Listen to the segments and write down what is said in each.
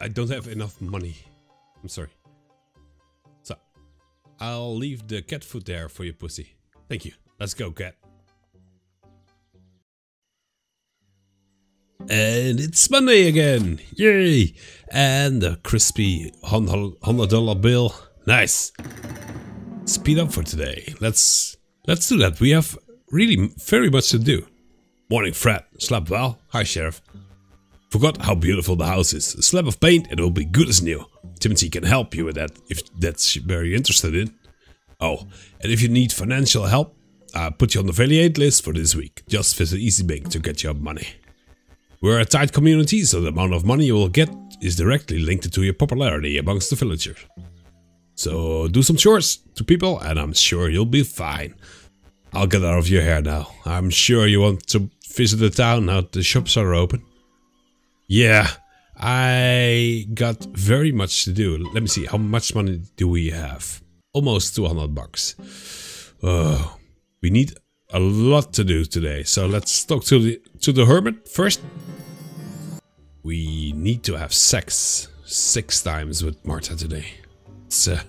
I don't have enough money. I'm sorry. So, I'll leave the cat food there for you, pussy. Thank you. Let's go, cat. And it's Monday again! Yay! And a crispy $100 bill. Nice! Speed up for today. Let's let's do that. We have really very much to do. Morning, Fred. Slap well? Hi, Sheriff. Forgot how beautiful the house is. A slab of paint and it will be good as new. Timothy can help you with that if that's very interested in. Oh, and if you need financial help, I put you on the affiliate list for this week. Just visit EasyBank to get your money. We're a tight community, so the amount of money you will get is directly linked to your popularity amongst the villagers. So do some chores to people and I'm sure you'll be fine. I'll get out of your hair now. I'm sure you want to visit the town now the shops are open. Yeah, I got very much to do. Let me see, how much money do we have? Almost 200 bucks. Oh, we need a lot to do today. So let's talk to the to the hermit first. We need to have sex six times with Marta today. It's a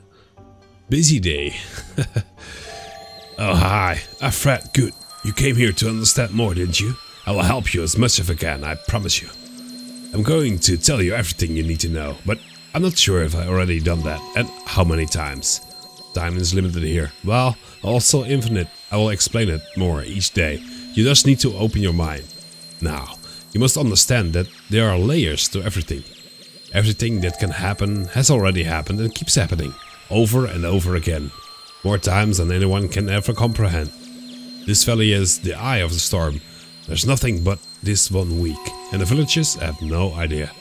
busy day. oh, hi. Ah, Fred, good. You came here to understand more, didn't you? I will help you as much as I can, I promise you. I'm going to tell you everything you need to know, but I'm not sure if I already done that and how many times. Time is limited here. Well, also infinite. I will explain it more each day. You just need to open your mind. Now, you must understand that there are layers to everything. Everything that can happen has already happened and keeps happening, over and over again, more times than anyone can ever comprehend. This valley is the eye of the storm. There's nothing but this one week, and the villagers have no idea.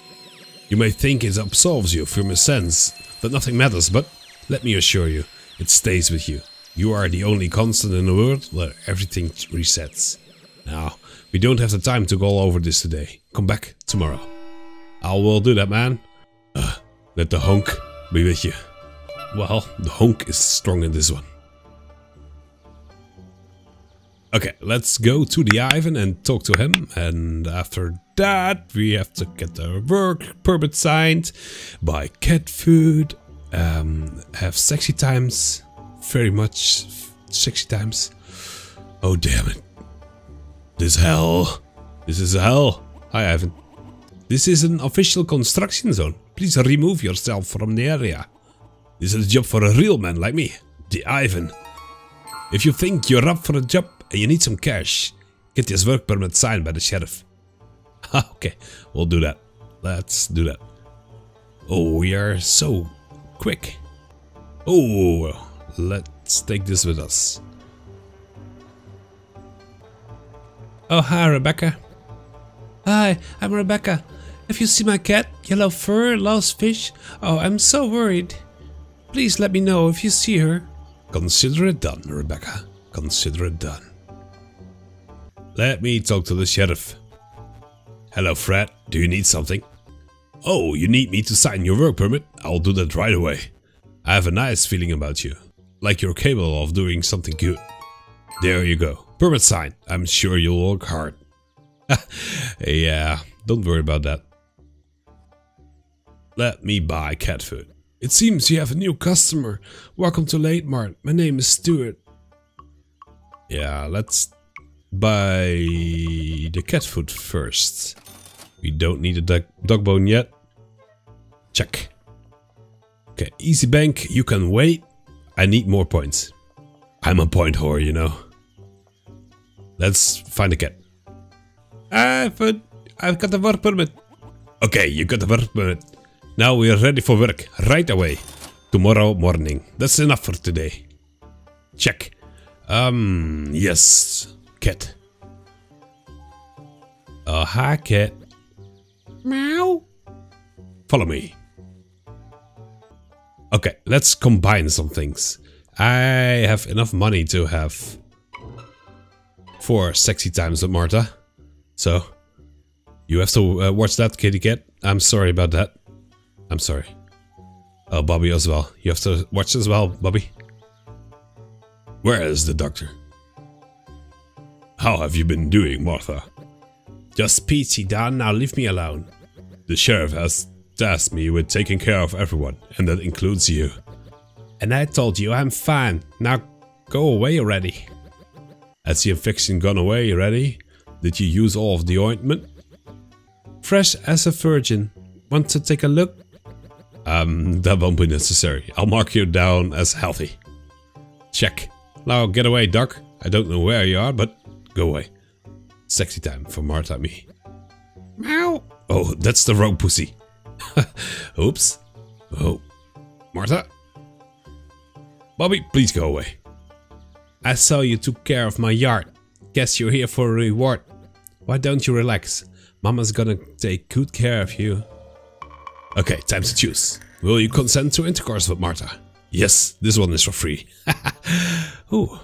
You may think it absolves you from a sense that nothing matters, but let me assure you, it stays with you. You are the only constant in the world where everything resets. Now, we don't have the time to go over this today. Come back tomorrow. I will do that, man. Uh, let the honk be with you. Well, the honk is strong in this one. Okay, let's go to the Ivan and talk to him. And after that, we have to get the work permit signed, buy cat food, um, have sexy times, very much sexy times. Oh, damn it. This hell. This is hell. Hi, Ivan. This is an official construction zone. Please remove yourself from the area. This is a job for a real man like me, the Ivan. If you think you're up for a job and you need some cash, get this work permit signed by the sheriff. Ah, okay, we'll do that. Let's do that. Oh, we are so quick. Oh, let's take this with us. Oh, hi, Rebecca. Hi, I'm Rebecca. Have you seen my cat? Yellow fur, lost fish? Oh, I'm so worried. Please let me know if you see her. Consider it done, Rebecca. Consider it done. Let me talk to the sheriff. Hello, Fred. Do you need something? Oh, you need me to sign your work permit? I'll do that right away. I have a nice feeling about you. Like you're capable of doing something good. There you go. Permit signed. I'm sure you'll work hard. yeah, don't worry about that. Let me buy cat food. It seems you have a new customer. Welcome to Late Mart. My name is Stuart. Yeah, let's buy the cat food first. We don't need a dog, dog bone yet. Check. Okay, easy bank, you can wait. I need more points. I'm a point whore, you know. Let's find a cat. I've, I've got a work permit. Okay, you got a work permit. Now we are ready for work, right away. Tomorrow morning. That's enough for today. Check. Um, yes. Oh, hi, cat. Meow. Follow me. Okay, let's combine some things. I have enough money to have four sexy times with Marta. So, you have to uh, watch that, kitty cat. I'm sorry about that. I'm sorry. Oh, Bobby as well. You have to watch as well, Bobby. Where is the doctor? How have you been doing, Martha? Just peachy, Dan. Now leave me alone. The sheriff has tasked me with taking care of everyone, and that includes you. And I told you I'm fine. Now go away already. Has the infection gone away already? Did you use all of the ointment? Fresh as a virgin. Want to take a look? Um, that won't be necessary. I'll mark you down as healthy. Check. Now get away, Doc. I don't know where you are, but go away. Sexy time for Martha me. Meow. Oh, that's the wrong pussy. Oops. Oh. Martha? Bobby, please go away. I saw you took care of my yard. Guess you're here for a reward. Why don't you relax? Mama's gonna take good care of you. Okay, time to choose. Will you consent to intercourse with Martha? Yes, this one is for free. Ooh.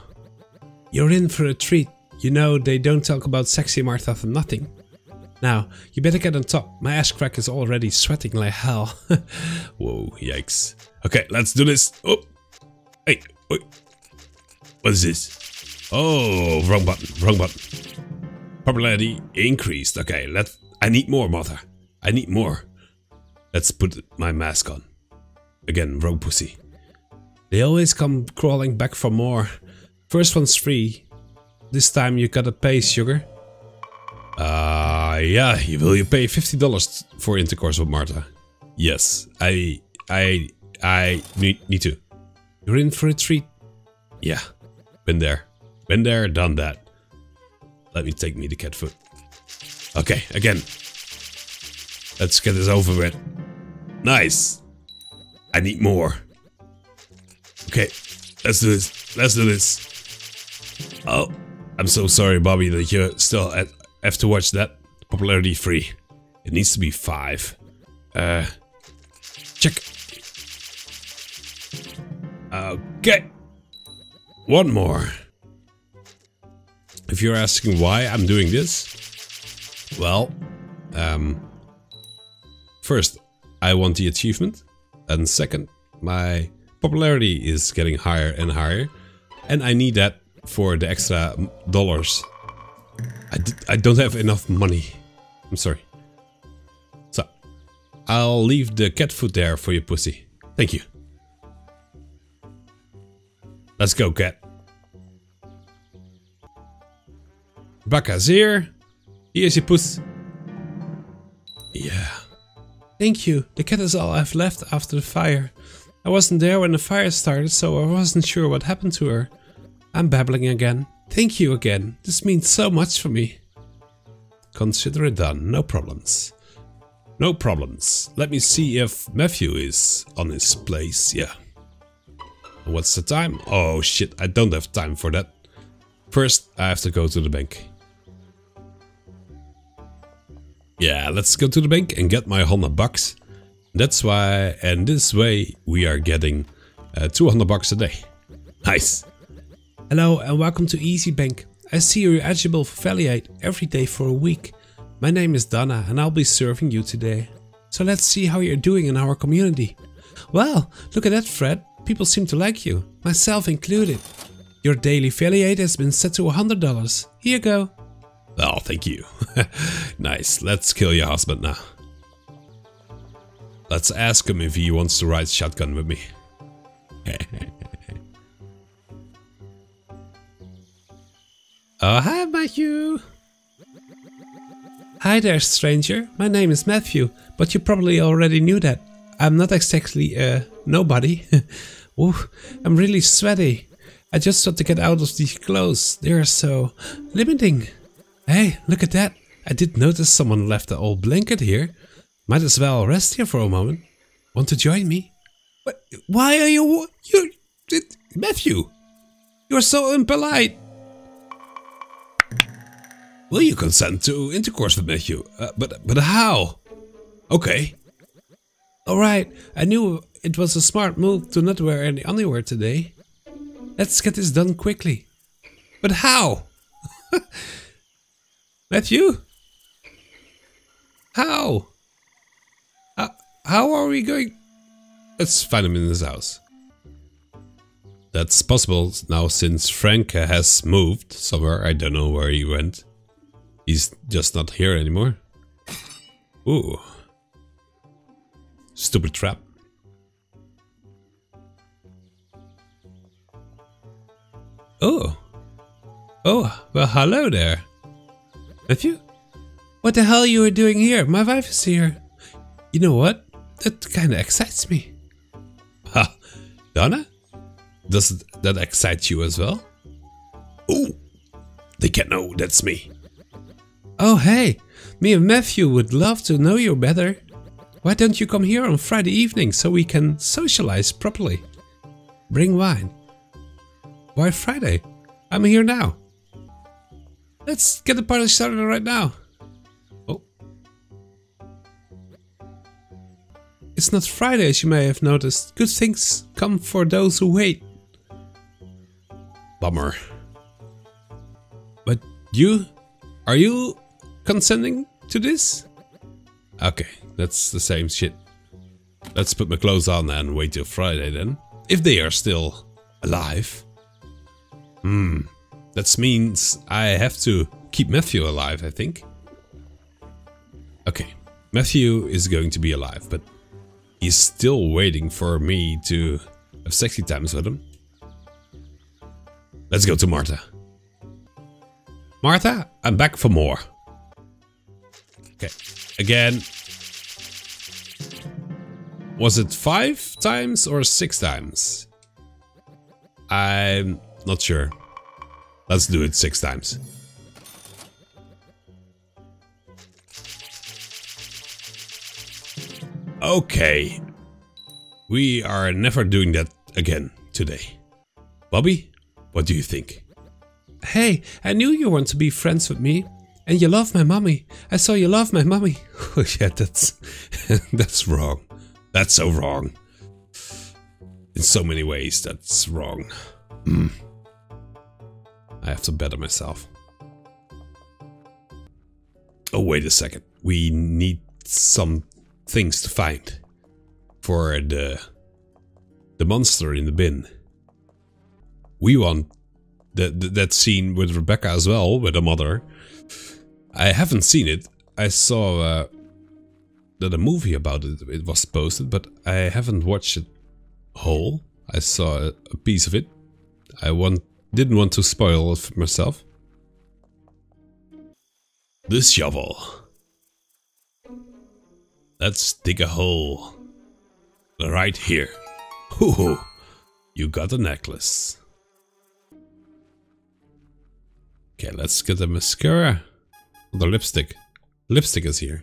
You're in for a treat. You know, they don't talk about sexy Martha for nothing. Now, you better get on top. My ass crack is already sweating like hell. Whoa, yikes. Okay, let's do this. Oh, hey, wait. What is this? Oh, wrong button, wrong button. Popularity increased. Okay, let I need more, Martha. I need more. Let's put my mask on. Again, wrong pussy. They always come crawling back for more. First one's free. This time you gotta pay, sugar. Uh, yeah, you will you pay $50 for intercourse with Martha? Yes, I, I, I need, need to. You're in for a treat. Yeah, been there. Been there, done that. Let me take me the cat foot. Okay, again. Let's get this over with. Nice. I need more. Okay, let's do this. Let's do this. Oh, I'm so sorry, Bobby, that you still have to watch that. Popularity free. It needs to be five. Uh, check. Okay. One more. If you're asking why I'm doing this, well, um, first, I want the achievement. And second, my popularity is getting higher and higher. And I need that for the extra dollars. I d I don't have enough money. I'm sorry. So, I'll leave the cat food there for you, pussy. Thank you. Let's go, cat. Bakka's here. Here's your puss. Yeah. Thank you. The cat is all I've left after the fire. I wasn't there when the fire started, so I wasn't sure what happened to her. I'm babbling again. Thank you again. This means so much for me. Consider it done. No problems. No problems. Let me see if Matthew is on his place. Yeah. What's the time? Oh shit, I don't have time for that. First, I have to go to the bank. Yeah, let's go to the bank and get my 100 bucks. That's why, and this way, we are getting uh, 200 bucks a day. Nice. Hello and welcome to Easy Bank. I see you're eligible for Validate every day for a week. My name is Donna and I'll be serving you today. So let's see how you're doing in our community. Well, look at that Fred. People seem to like you, myself included. Your daily Validate has been set to $100. Here you go. Oh, thank you. nice. Let's kill your husband now. Let's ask him if he wants to ride shotgun with me. oh, hi, Matthew. Hi there, stranger. My name is Matthew, but you probably already knew that. I'm not exactly a nobody. Ooh, I'm really sweaty. I just want to get out of these clothes. They're so limiting. Hey, look at that. I did notice someone left the old blanket here. Might as well rest here for a moment. Want to join me? What? Why are you... You... Matthew! You're so impolite! Will you consent to intercourse with Matthew? Uh, but, but how? Okay. Alright, I knew it was a smart move to not wear any underwear today. Let's get this done quickly. But how? Matthew? How? How, how are we going? Let's find him in his house. That's possible now since Frank has moved somewhere. I don't know where he went. He's just not here anymore. Ooh. Stupid trap. Oh. Oh, well, hello there. Matthew? What the hell you are doing here? My wife is here. You know what? That kinda excites me. Ha! Donna? Does that excite you as well? Oh! They can't know that's me. Oh, hey! Me and Matthew would love to know you better. Why don't you come here on Friday evening so we can socialize properly? Bring wine. Why Friday? I'm here now. Let's get the party started right now. Oh. It's not Friday as you may have noticed. Good things come for those who wait. Bummer. But you? Are you consenting to this? Okay, that's the same shit. Let's put my clothes on and wait till Friday then. If they are still alive. Hmm. That means I have to keep Matthew alive, I think. Okay, Matthew is going to be alive, but he's still waiting for me to have sexy times with him. Let's go to Martha. Martha, I'm back for more. Okay, again. Was it five times or six times? I'm not sure. Let's do it six times. Okay. We are never doing that again today. Bobby, what do you think? Hey, I knew you want to be friends with me. And you love my mummy. I saw you love my mummy. Oh yeah, that's that's wrong. That's so wrong. In so many ways, that's wrong. Mm. I have to better myself. Oh, wait a second. We need some things to find for the the monster in the bin. We want that that scene with Rebecca as well, with the mother. I haven't seen it. I saw uh, that a movie about it it was posted, but I haven't watched it whole. I saw a, piece of it. I want didn't want to spoil it for myself. This shovel. Let's dig a hole. Right here. Hoo You got a necklace. Okay, let's get the mascara. The lipstick. Lipstick is here.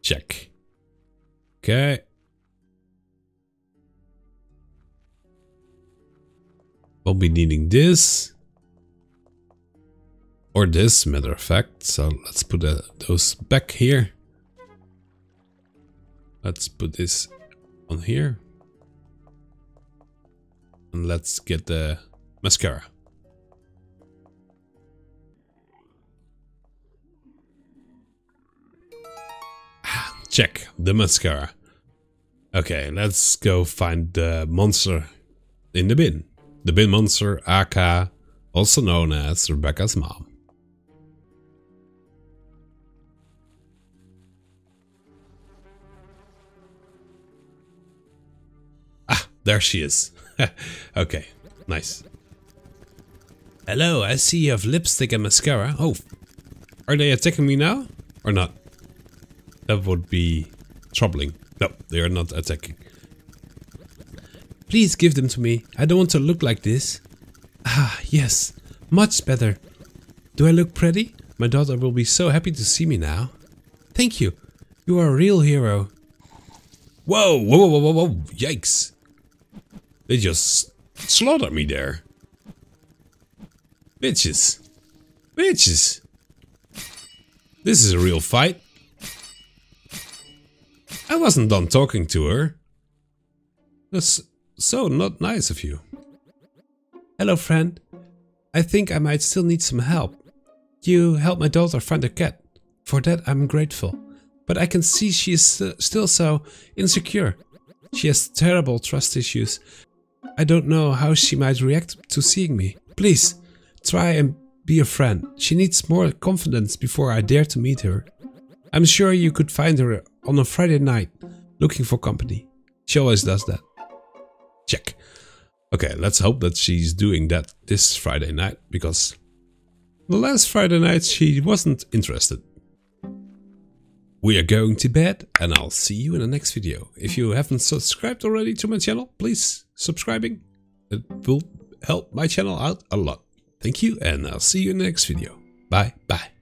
Check. Okay. We'll be needing this. Or this, matter of fact. So let's put uh, those back here. Let's put this on here. And let's get the mascara. Check the mascara. Okay, let's go find the monster in the bin. The bin monster, aka, also known as Rebecca's mom. Ah, there she is. okay, nice. Hello, I see you have lipstick and mascara. Oh, are they attacking me now? Or not? That would be troubling. No, they are not attacking. Please give them to me. I don't want to look like this. Ah, yes. Much better. Do I look pretty? My daughter will be so happy to see me now. Thank you. You are a real hero. Whoa, whoa, whoa, whoa, whoa, yikes. They just slaughtered me there. Bitches. Bitches. This is a real fight. I wasn't done talking to her. That's so not nice of you. Hello, friend. I think I might still need some help. You helped my daughter find a cat. For that I'm grateful. But I can see she is st still so insecure. She has terrible trust issues. I don't know how she might react to seeing me. Please, try and be a friend. She needs more confidence before I dare to meet her. I'm sure you could find her on a Friday night looking for company. She always does that. Check. Okay, let's hope that she's doing that this Friday night because the last Friday night she wasn't interested. We are going to bed and I'll see you in the next video. If you haven't subscribed already to my channel, please subscribing. It will help my channel out a lot. Thank you and I'll see you in the next video. Bye bye.